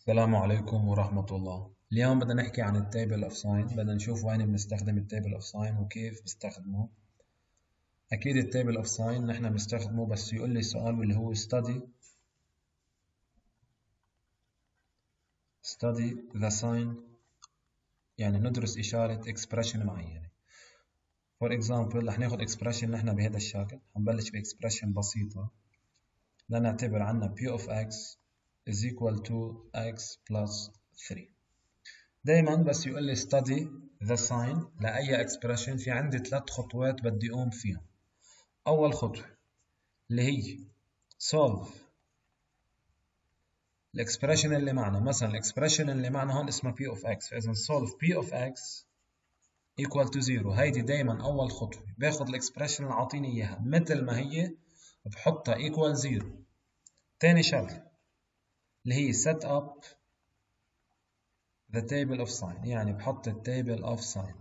السلام عليكم ورحمة الله. اليوم بدنا نحكي عن ال table of sign بدنا نشوف وين بنستخدم ال table of sign وكيف بستخدمه. أكيد ال table of sign نحن بنستخدمه بس يقول لي سؤال واللي هو study study the sign. يعني ندرس إشارة expression معينة. For example رح ناخد expression نحن بهذا الشكل. حنبلش expression بسيطة. لنعتبر عنا p of x is equal to x plus 3 دايما بس يقول لي study the sign لأي expression في عندي ثلاث خطوات بدي أقوم فيهم. أول خطوة اللي هي solve. ال expression اللي معنا مثلا ال expression اللي معنا هون اسمها p of x. فإذا solve p of x equal to 0 هيدي دايما أول خطوة. باخد ال expression اللي عاطيني إياها. مثل ما هي بحطها equal 0 تاني شغلة اللي هي set up the table of sign. يعني بحط ال table of sign.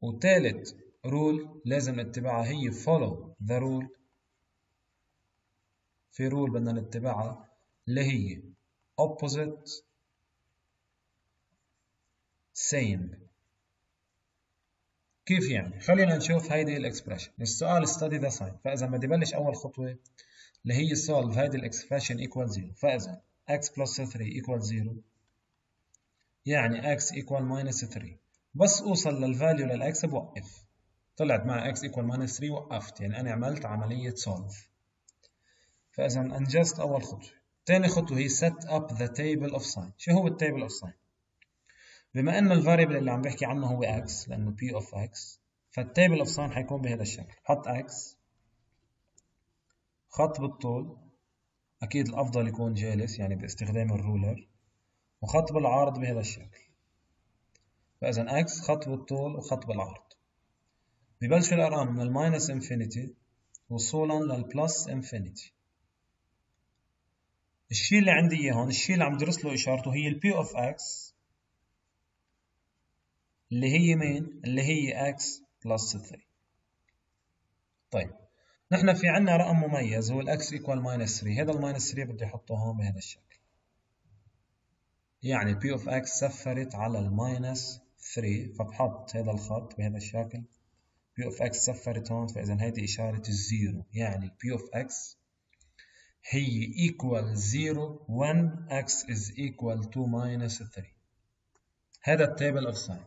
وثالث rule لازم اتباعها هي follow the rule. في rule بدنا نتبعها اللي هي opposite same. كيف يعني؟ خلينا نشوف هيدي ال expression السؤال study the sign. فإذا بدي بلش أول خطوة اللي هي solve هيدي ال expression equal 0 فإذا x plus 3 equal 0 يعني x equal minus 3 بس أوصل لل value لل x بوقف. طلعت مع x equal minus 3 وقفت. يعني أنا عملت عملية solve. فإذا أنجزت أول خطوة. ثاني خطوة هي set up the table of sign شو هو ال table of sign؟ بما أن ال variable اللي عم بحكي عنه هو x لأنه p of x فال table of sign حيكون بهذا الشكل. حط x. خط بالطول أكيد الأفضل يكون جالس يعني باستخدام ال ruler وخط بالعرض بهذا الشكل. فإذا x خط بالطول وخط بالعرض. ببلشوا الأرقام من ال minus infinity وصولا لل plus infinity. الشيء اللي عندي إياه هون الشيء اللي عم درس له إشارته هي ال p of x اللي هي مين؟ اللي هي x plus 3 طيب. نحن في عنا رقم مميز هو ال x equal minus 3 هذا ال minus 3 بدي احطه هون بهذا الشكل. يعني p of x سفرت على ال minus 3 فبحط هذا الخط بهذا الشكل. p of x سفرت هون فاذا هيدي إشارة ال zero. يعني p of x هي equal 0 when x is equal to minus 3 هذا ال table of sign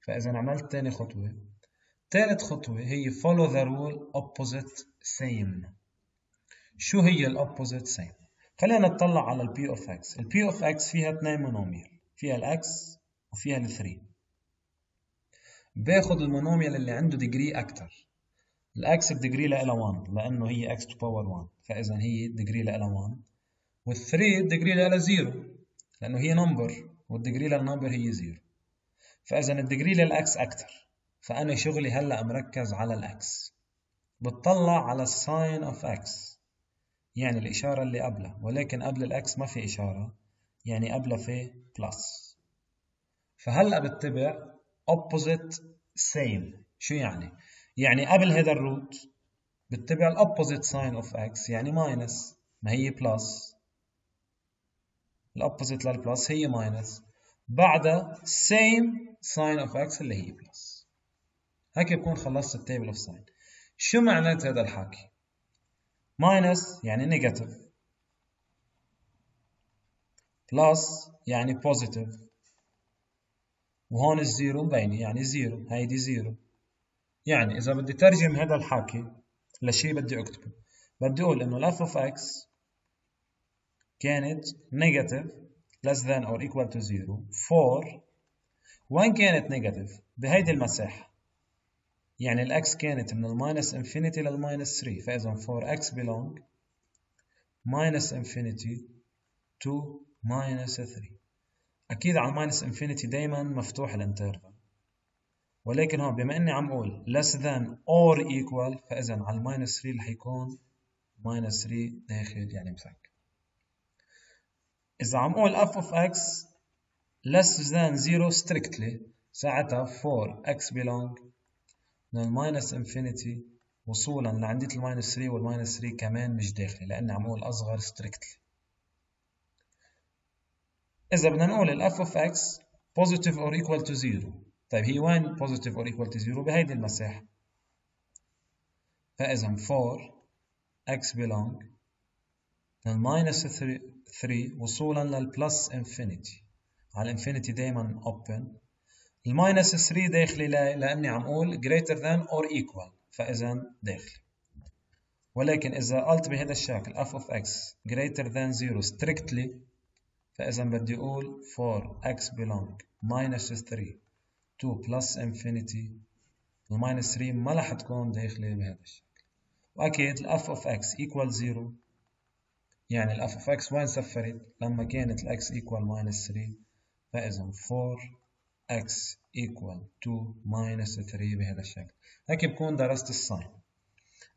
فإذا عملت تاني خطوة. ثالث خطوة هي follow the rule opposite same. شو هي ال opposite same خلينا نطلع على ال p of x. ال p of x فيها اثنين monomial فيها ال x وفيها ال 3 باخد ال monomial اللي عنده degree أكتر. ال x ب degree لها 1 لأنه هي x to power 1 فاذا هي degree لها 1 وال 3 degree لها 0 لأنه هي number وال degree لل number هي 0 فاذا ال degree لل x أكثر فأنا شغلي هلأ مركز على ال x بتطلع على ال sign of x يعني الإشارة اللي قبلها. ولكن قبل ال x ما في إشارة. يعني قبلها في plus فهلأ بتبع opposite same. شو يعني؟ يعني قبل هذا ال root بتبع ال opposite sign of x يعني minus ما هي plus ال opposite لل plus هي minus بعدها same sign of x اللي هي plus هيك بكون خلصت ال table of sign شو معنات هذا الحكي؟ minus يعني negative. plus يعني positive وهون ال zero مبينة يعني zero هيدي zero. يعني إذا بدي ترجم هذا الحكي لشيء بدي أكتبه. بدي أقول إنه ال f of x كانت negative less than or equal to 0 for وين كانت negative؟ بهيدي المساحة. يعني ال x كانت من ال minus infinity لل minus 3 فإذا for x belong minus infinity to minus 3 أكيد على ال minus infinity دايما مفتوح ال interval. ولكن هون بما إني عم أقول less than or equal فاذا على ال minus 3 رح يكون minus 3 داخل يعني مسك. إذا عم أقول f of x less than 0 strictly ساعتها for x belong من ال minus infinity وصولا لعندية ال minus 3 وال minus 3 كمان مش داخلي لاني عم أقول أصغر strictly. إذا بدنا نقول ال f of x positive or equal to 0 طيب هي وين positive or equal to 0 بهيدي المساحة. فإذا for x belong minus 3 وصولا لل plus infinity. على ال infinity دائما open. ال minus 3 داخلي لأني عم أقول greater than or equal فإذا داخلي. ولكن إذا قلت بهذا الشكل f of x greater than 0 strictly فإذا بدي أقول for x belong minus 3 to plus infinity ال minus 3 ما رح تكون داخلة بهذا الشكل. وأكيد ال f of x equal 0 يعني ال f of x وين سفرت؟ لما كانت ال x equal minus 3 فإذا 4 x equal to minus 3 بهذا الشكل. هيك بكون درست ال sign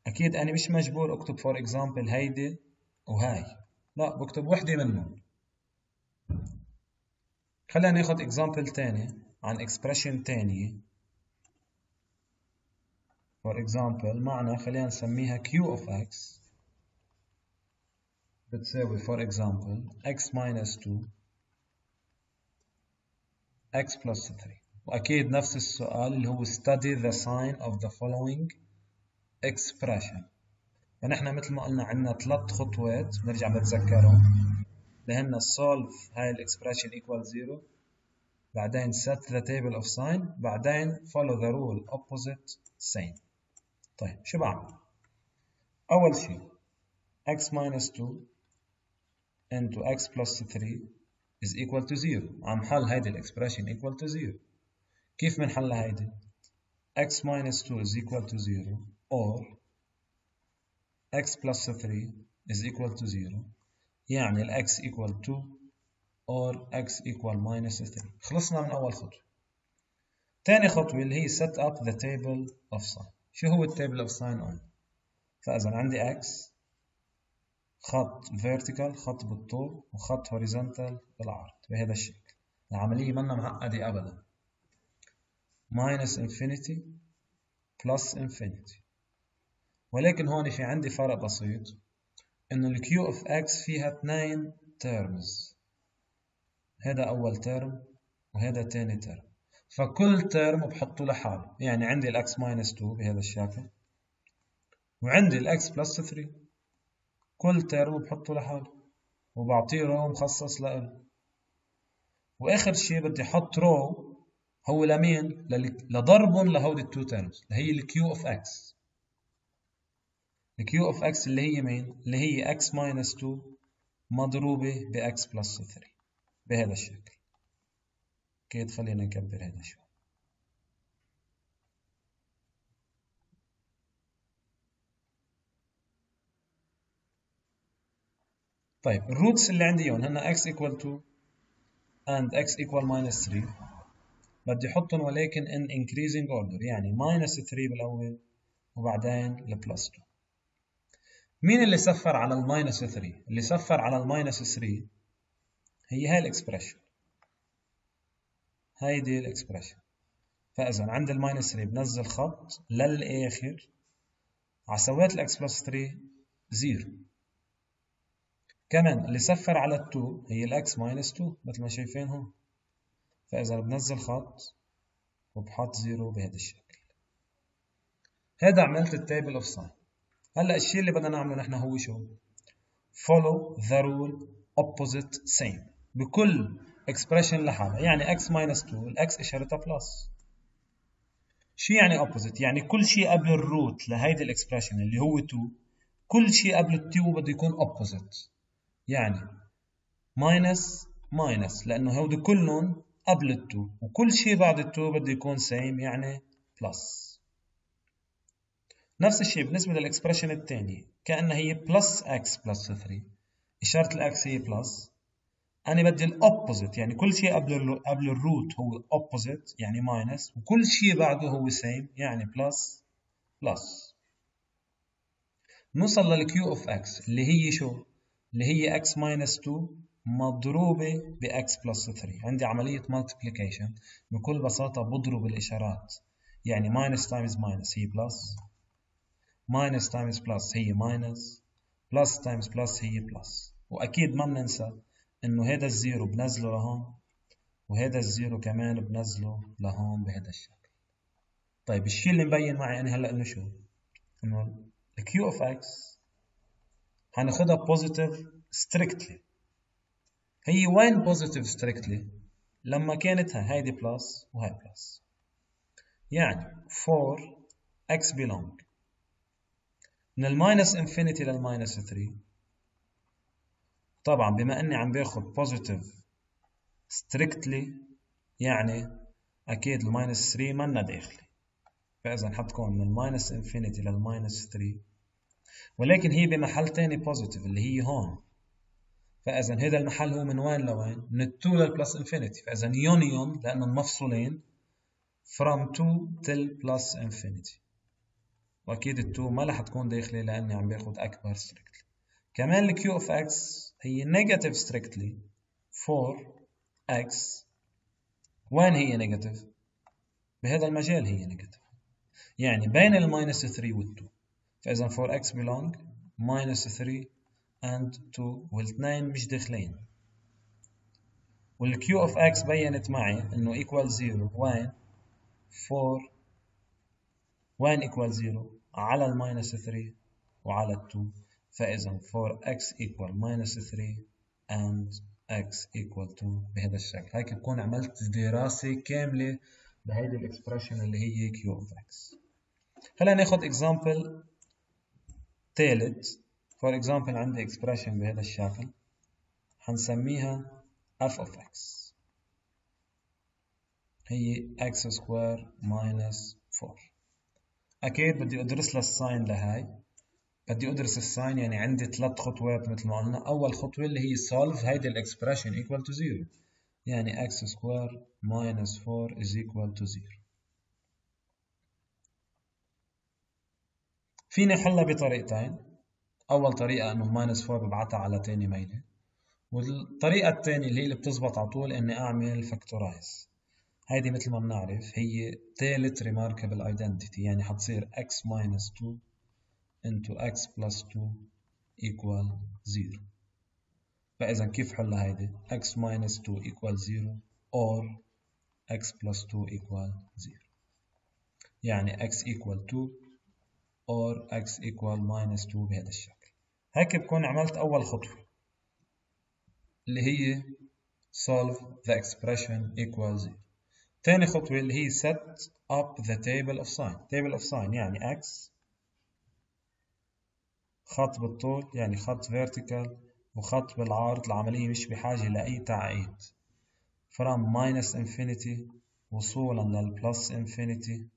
أكيد أنا مش مجبور أكتب for example هيدي وهاي. لا بكتب وحدة منهم. خلينا ناخذ example تاني عن expression تانية. for example معنا خلينا نسميها q of x. بتساوي for example x minus 2 x plus 3 وأكيد نفس السؤال اللي هو study the sign of the following expression فنحن مثل ما قلنا عندنا ثلاث خطوات بنرجع بنتذكرهم اللي هن solve هاي ال expression equal 0 بعدين set the table of sign بعدين follow the rule opposite sign طيب شو بعمل؟ أول شيء x minus 2 into x plus 3 is equal to 0 عم حل هيدي الاكسبريشن equal to 0 كيف بنحلها هيدي x minus 2 is equal to 0 or x plus 3 is equal to 0 يعني ال x equal 2 or x equal minus 3 خلصنا من أول خطوة ثاني خطوة اللي هي set up the table of sign شو هو التيبل of sign on فإذا عندي x خط vertical خط بالطول وخط horizontal بالعرض بهذا الشكل. العملية منا معقدة أبدا. Minus infinity plus infinity. ولكن هون في عندي فرق بسيط إنه ال q of x فيها اثنين terms. هذا أول term وهذا تاني term فكل term بحطه لحاله. يعني عندي ال x minus 2 بهذا الشكل وعندي ال x plus 3 كل term بحطه لحاله وبعطيه row مخصص له وآخر شيء بدي أحط row هو لمين؟ لضربهم لهودي ال two terms اللي هي ال q of x. ال q of x اللي هي مين؟ اللي هي x minus 2 مضروبة ب x plus 3 بهذا الشكل. أكيد خلينا نكبر هذا شوي. طيب ال roots اللي عندي هون هن x equal to and x equal minus 3 بدي أحطهم ولكن in increasing order يعني minus 3 بالأول وبعدين plus 2 مين اللي سفر على ال minus 3 اللي سفر على ال minus 3 هي هاي ال expression هيدي ال expression فاذا عند ال minus 3 بنزل خط للآخر. على سويت ال x plus 3 0 كمان اللي صفر على ال 2 هي ال x minus 2 مثل ما شايفين هون فإذا بنزل خط وبحط zero بهذا الشكل. هذا عملت ال table of sign هلأ الشيء اللي بدنا نعمله نحن هو شو؟ follow the rule opposite same. بكل expression لحالها. يعني x minus 2 ال x اشارتها plus شو يعني opposite يعني كل شيء قبل ال root لهيدي ال expression اللي هو 2 كل شيء قبل ال 2 بده يكون opposite. يعني minus minus لأنه هودي كلهم قبل ال two. وكل شيء بعد ال two بده يكون same يعني plus نفس الشيء بالنسبة لل expression الثانية كأنها هي plus x plus 3 إشارة ال x هي plus أنا بدي ال opposite يعني كل شيء قبل قبل ال root هو opposite يعني minus وكل شيء بعده هو same يعني plus plus نوصل لل q of x اللي هي شو؟ اللي هي x minus 2 مضروبة ب x plus 3 عندي عملية multiplication. بكل بساطة بضرب الإشارات. يعني minus times minus هي plus. minus times plus هي minus. plus times plus هي plus. وأكيد ما بننسى إنه هذا ال zero بنزله لهون وهذا ال zero كمان بنزله لهون بهذا الشكل. طيب الشيء اللي مبين معي أنا هلأ إنه شو؟ إنه ال q of x هناخدها positive strictly هي وين positive strictly لما كانت هيدي plus وهي plus يعني for x belong. من ال minus infinity لل minus 3 طبعا بما إني عم بأخذ positive strictly يعني أكيد ال minus 3 منا داخلي. فاذا حتكون من ال minus infinity لل minus 3 ولكن هي بمحل تاني positive اللي هي هون فاذا هذا المحل هو من وين لوين؟ من 2 لل plus infinity فاذا union لانهم مفصولين from 2 till plus infinity. وأكيد ال 2 ما رح تكون داخلة لأني عم باخذ أكبر strictly. كمان ال q of x هي negative strictly for x. وين هي negative؟ بهذا المجال هي negative. يعني بين ال minus 3 وال 2 فاذا for x belong minus 3 and 2 والاثنين مش داخلين. وال q of x بينت معي إنه equal 0 وين 4 وين equal 0 على ال minus 3 وعلى 2 فإذا 4x equal minus 3 and x equal 2 بهذا الشكل. هيك بكون عملت دراسة كاملة بهيدي ال expression اللي هي q of x هلا ناخذ example ثالث for example عندي expression بهذا الشكل. حنسميها f of x. هي x square minus 4 أكيد بدي أدرس لها ال sign لهاي. بدي أدرس ال sign يعني عندي ثلاث خطوات مثل ما قلنا. أول خطوة اللي هي solve هيدي ال expression equal to 0 يعني x square minus 4 is equal to 0 فيني أحلها بطريقتين. أول طريقة إنه minus 4 ببعتها على تاني ميلة. والطريقة الثانية اللي هي اللي بتزبط على طول إني أعمل فاكتورايز هيدي مثل ما بنعرف هي ثالث remarkable identity يعني حتصير x minus 2 into x plus 2 equal 0 فإذا كيف حلها هيدي؟ x minus 2 equal 0 or x plus 2 equal 0 يعني x equal 2 or x equal minus 2 بهذا الشكل هيك بكون عملت أول خطوة اللي هي solve the expression equal 0 ثاني خطوة اللي هي set up the table of sign table of sign يعني x خط بالطول يعني خط vertical وخط بالعرض العملية مش بحاجة لأي تعقيد from minus infinity وصولا لل plus infinity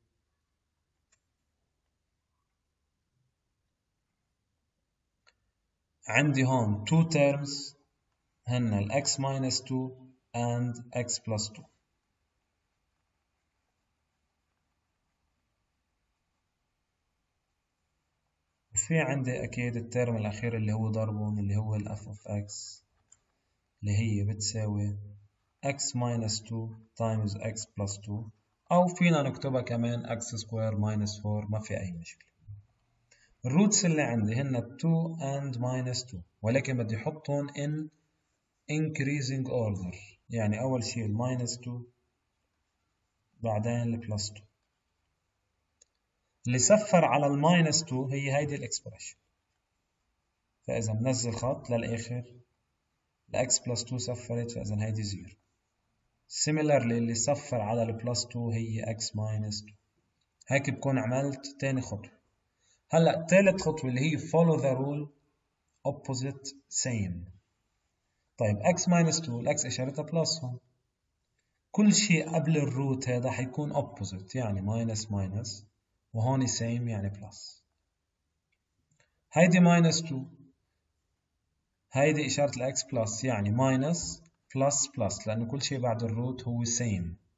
عندي هون two terms هن ال x minus 2 and x plus 2 وفي عندي أكيد ال term الأخير اللي هو ضربهم اللي هو ال f of x اللي هي بتساوي x minus 2 times x plus 2 أو فينا نكتبها كمان x square minus 4 ما في أي مشكلة. ال roots اللي عندي هن 2 and minus 2 ولكن بدي أحطهم in increasing order. يعني أول شيء ال minus 2 بعدين ال plus 2 اللي صفر على ال minus 2 هي هيدي ال expression فإذا بنزل خط للآخر ال x plus 2 صفرت فإذا هيدي 0 similarly اللي صفر على ال plus 2 هي x minus 2 هيك بكون عملت تاني خطوة. هلا تالت خطوة اللي هي follow the rule opposite same. طيب x minus 2 الx إشارتها بلس هون كل شيء قبل ال root هذا حيكون opposite يعني minus minus وهون same يعني plus. هيدي minus 2 هيدي إشارة الإكس plus يعني minus plus plus لأنه كل شيء بعد ال root هو same.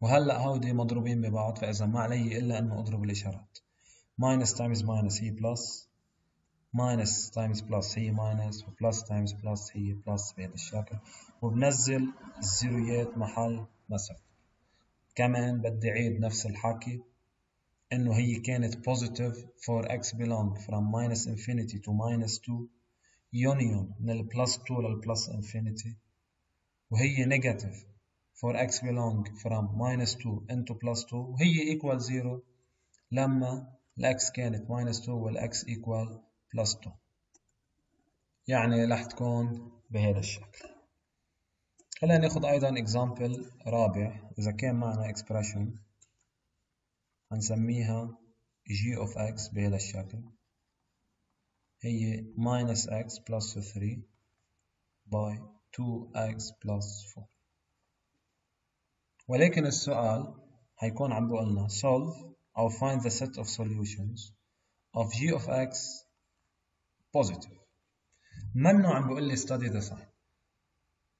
وهلأ هودي مضروبين ببعض فإذا ما علي إلا أنه أضرب الإشارات minus times minus هي plus minus times plus هي minus و plus times plus هي plus بهذا الشكل. وبنزل الزيرويات محل مسافة. كمان بدي أعيد نفس الحكي إنه هي كانت positive for x belong from minus infinity to minus 2 union من ال plus 2 لل plus infinity وهي negative for x belong from minus 2 into plus 2 وهي equal 0 لما x كانت minus 2 والx equal plus 2 يعني رح تكون بهذا الشكل خلينا ناخذ أيضا example رابع اذا كان معنا expression هنسميها g of x بهذا الشكل هي minus x plus 3 by 2x plus 4 ولكن السؤال هيكون عم بيقول لنا solve أو find the set of solutions of g of x positive منه عم بيقول لي study the sign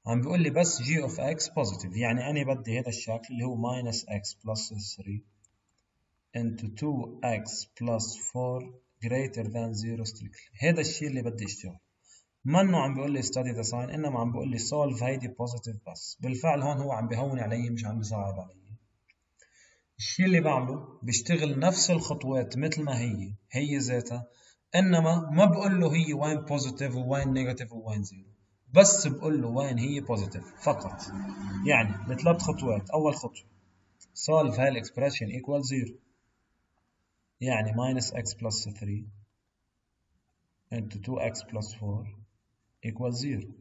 عم بيقول لي بس g of x positive يعني أنا بدي هذا الشكل اللي هو minus x plus 3 into 2x plus 4 greater than 0 strictly هذا الشيء اللي بدي اشتغل منه عم بيقول لي study the sign إنما عم بيقول لي solve هيدي positive بس. بالفعل هون هو عم بهون علي مش عم بيصعب علي. الشيء اللي بعمله بيشتغل نفس الخطوات مثل ما هي هي ذاتها إنما ما بقول له هي وين positive وين negative وين zero بس بقول له وين هي positive فقط. يعني بثلاث خطوات. أول خطوة solve ال expression equal 0 يعني minus x plus 3 into 2x plus 4 equal 0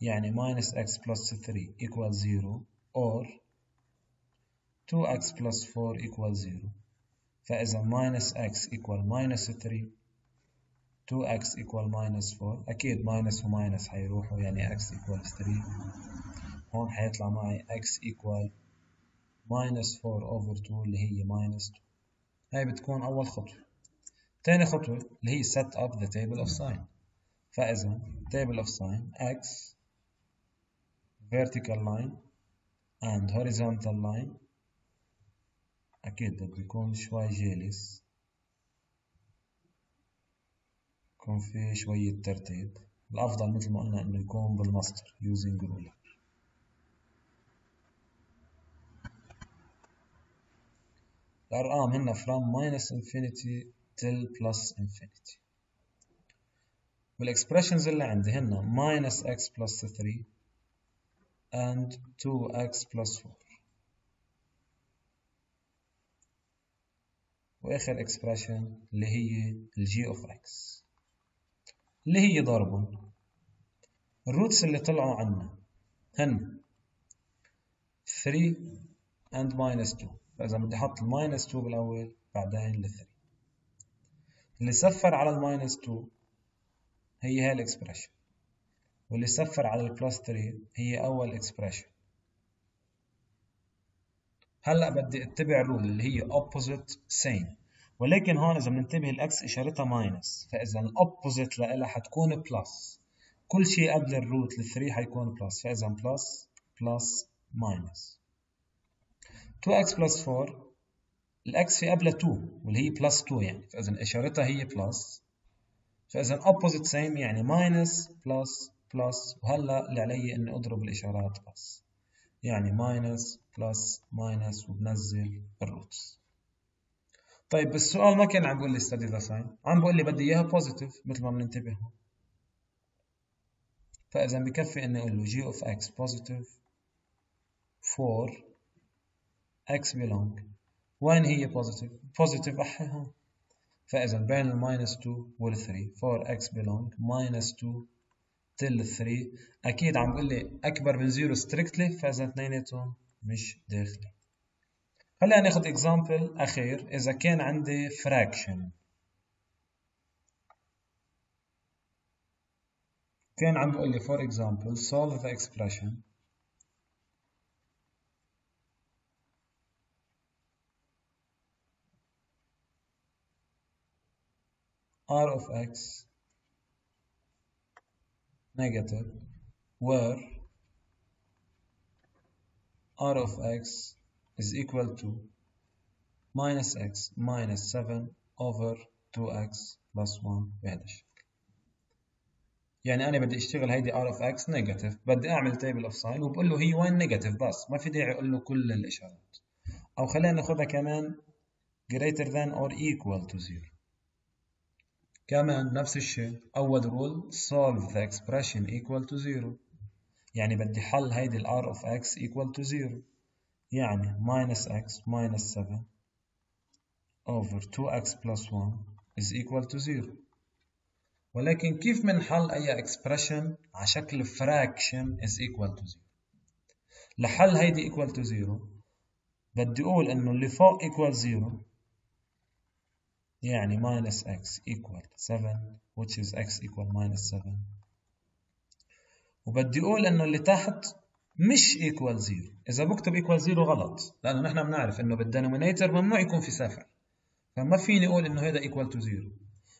يعني minus x plus 3 equal 0 or 2x plus 4 equal 0 فإذا minus x equal minus 3 2x equal minus 4 أكيد minus و minus حيروحوا يعني x equal 3 هون حيطلع معي x equal minus 4 over 2 اللي هي minus 2 هاي بتكون أول خطوة تاني خطوة اللي هي set up the table of sign فإذا table of sign x vertical line and horizontal line أكيد بده يكون شوي جالس يكون في شوية ترتيب الأفضل مثل ما قلنا إنه يكون بالمسطر using ruler الأرقام هنا from minus infinity till plus infinity وال expressions اللي عندي هنا minus x plus 3 and 2x plus 4 وآخر expression اللي هي ال g of x اللي هي ضرب ال roots اللي طلعوا عنا. هن. 3 and minus 2 فإذا بدي أحط ال minus 2 بالأول بعدين ال 3 اللي صفر على الماينس 2 هي هاي ال expression. واللي صفر على ال plus 3 هي أول expression. هلأ بدي أتبع ال rule اللي هي opposite same ولكن هون إذا بننتبه ال x إشارتها minus فإذا ال opposite لها حتكون plus كل شيء قبل ال root ال 3 حيكون plus فإذا plus plus minus 2x plus 4 ال x في قبلها 2 واللي هي plus 2 يعني. فإذا إشارتها هي plus فاذا opposite same يعني minus plus plus وهلا اللي علي إني أضرب الإشارات بس. يعني minus plus minus وبنزل ال roots طيب بالسؤال ما كان عم بيقول لي study the sign. عم بيقول لي بدي إياها positive مثل ما بننتبه. فإذا بكفي إني أقول له g of x positive for x belong. وين هي positive positive احي فإذا بين الماينس 2 وال 3 for x belong minus 2 till 3 أكيد عم بقول لي أكبر من 0 strictly فإذا اثنيناتهم مش داخلي هلا ناخذ example أخير إذا كان عندي fraction. كان عم بقول لي for example solve the expression. R of x negative where r of x is equal to minus x minus 7 over 2x plus 1 بهذا الشكل يعني أنا بدي أشتغل هيدي r of x negative بدي أعمل table of sign وبقول له هي وين negative بس ما في داعي أقول له كل الإشارات أو خلينا ناخذها كمان greater than or equal to 0 كمان نفس الشيء أول رول solve the expression equal to 0 يعني بدي حل هيدي ال r of x equal to 0 يعني minus x minus 7 over 2x plus 1 is equal to 0 ولكن كيف بنحل أي expression على شكل fraction is equal to 0 لحل هيدي equal to 0 بدي أقول إنه اللي فوق equal 0 يعني minus x equal 7 which is x equal minus 7 وبدي أقول إنه اللي تحت مش equal 0 إذا بكتب equal 0 غلط لأنه نحن بنعرف إنه بال denominator ممنوع يكون في صفر. فما فيني أقول إنه هذا equal to 0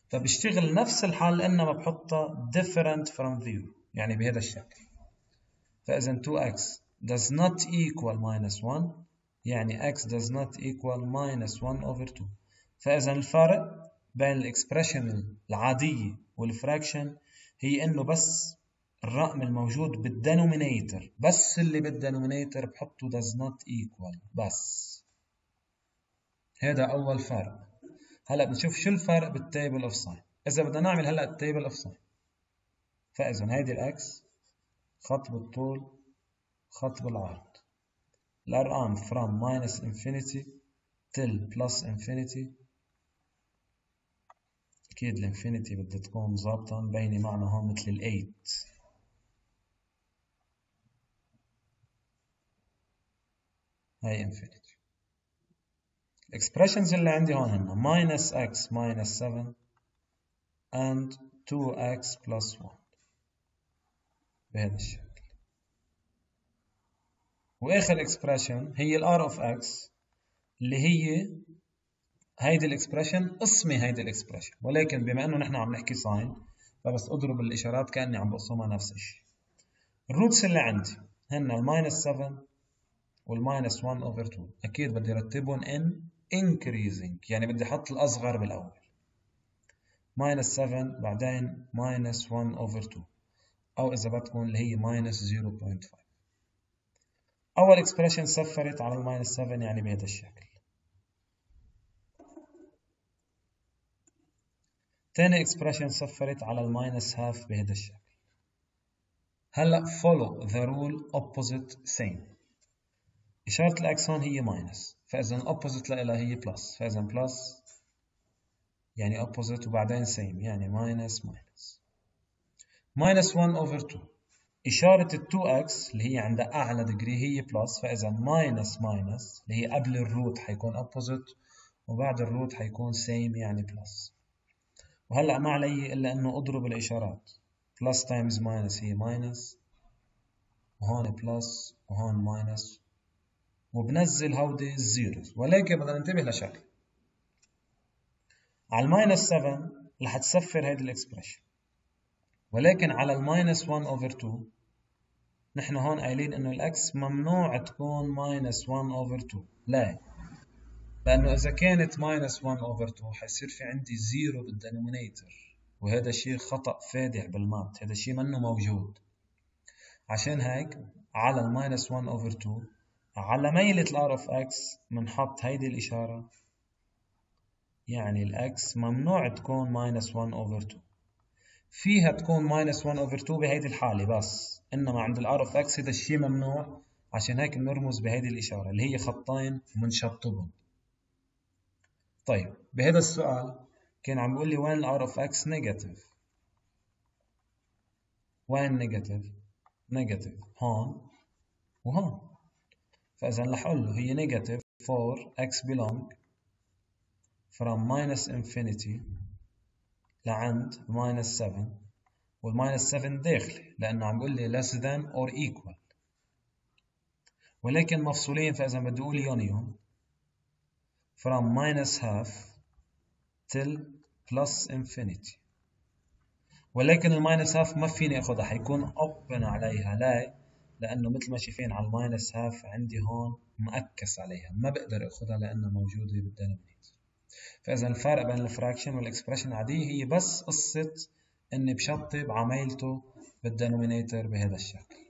فبشتغل نفس الحل إنما بحطها different from 0 يعني بهذا الشكل. فإذا 2x does not equal minus 1 يعني x does not equal minus 1 over 2 فإذا الفرق بين ال expression العادية وال fraction هي إنه بس الرقم الموجود بال denominator بس اللي بال denominator بحطه does not equal بس. هذا أول فرق. هلأ بنشوف شو الفرق بال table of sign إذا بدنا نعمل هلأ ال table of sign فإذا هيدي ال x خط بالطول خط بالعرض. الأرقام from minus infinity till plus infinity أكيد ال infinity بدها تكون ظابطة مبينة معنا هون مثل ال eight هاي infinity. ال expressions اللي عندي هون هن minus x minus 7 and 2x plus 1 بهذا الشكل. وآخر expression هي ال r of x اللي هي هيدي ال expression قسمي هيدي ال expression. ولكن بما انه نحن عم نحكي sign فبس اضرب الاشارات كأني عم بقسمها نفس الشيء ال roots اللي عندي هن ال minus 7 وال minus 1 over 2 أكيد بدي رتبهم in increasing. يعني بدي أحط الأصغر بالأول. minus 7 بعدين minus 1 over 2 أو إذا بدكم اللي هي minus 0.5 أول expression صفرت على ال minus 7 يعني بهذا الشكل. ثاني expression صفرت على ال minus half بهذا الشكل. هلا follow the rule opposite same. إشارة ال x هون هي minus فإذا opposite لها هي plus فإذا plus يعني opposite وبعدين same يعني minus minus minus 1 over 2 إشارة ال 2x اللي هي عندها أعلى degree هي plus فإذا minus minus اللي هي قبل ال root حيكون opposite وبعد ال root حيكون same يعني plus وهلا ما علي إلا أنه أضرب الإشارات. plus times minus هي minus وهون plus وهون minus وبنزل هودي ال zeros ولكن بدنا ننتبه لشغله على ال minus 7 رح تصفر هيدي ال expression. ولكن على ال minus 1 over 2 نحن هون قايلين إنه ال x ممنوع تكون minus 1 over 2 لا لأنه إذا كانت minus 1 over 2 حيصير في عندي 0 بال denominator وهذا شيء خطأ فادح بال math. هذا شيء منه موجود. عشان هيك على ال minus 1 over 2 على ميلة ال r of x بنحط هيدي الإشارة. يعني ال x ممنوع تكون minus 1 over 2 فيها تكون minus 1 over 2 بهيدي الحالة بس. إنما عند ال r of x هذا الشيء ممنوع. عشان هيك بنرمز بهيدي الإشارة اللي هي خطين ومنشطبهم طيب بهذا السؤال كان عم بيقول لي ال r of x negative وين negative negative هون وهون. فإذا رح أقول له هي negative for x belong from minus infinity لعند minus 7 وال minus 7 داخلي لأنه عم بيقول لي less than or equal. ولكن مفصولين فإذا بدي أقول union. From minus half till plus infinity. ولكن ال minus half ما فيني أخذها حيكون open عليها لا لأنه مثل ما شايفين على ال minus half عندي هون م x عليها ما بقدر أخذها لأنها موجودة بال denominator فإذا الفرق بين ال fraction وال expression العادية هي بس قصة إني بشطب عمايلته بال denominator بهذا الشكل.